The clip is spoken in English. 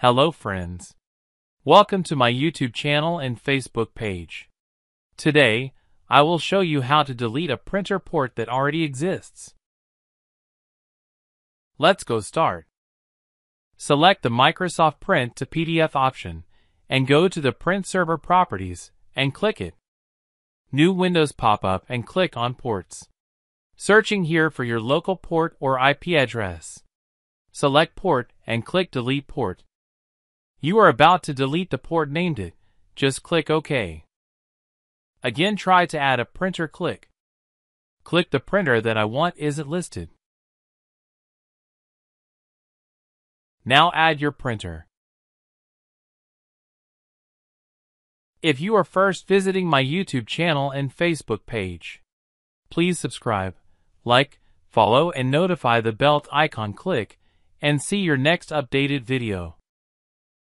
Hello friends. Welcome to my YouTube channel and Facebook page. Today, I will show you how to delete a printer port that already exists. Let's go start. Select the Microsoft Print to PDF option and go to the Print Server Properties and click it. New Windows pop up and click on Ports. Searching here for your local port or IP address. Select Port and click Delete Port. You are about to delete the port named it. Just click OK. Again try to add a printer click. Click the printer that I want isn't listed. Now add your printer. If you are first visiting my YouTube channel and Facebook page, please subscribe, like, follow and notify the bell icon click and see your next updated video.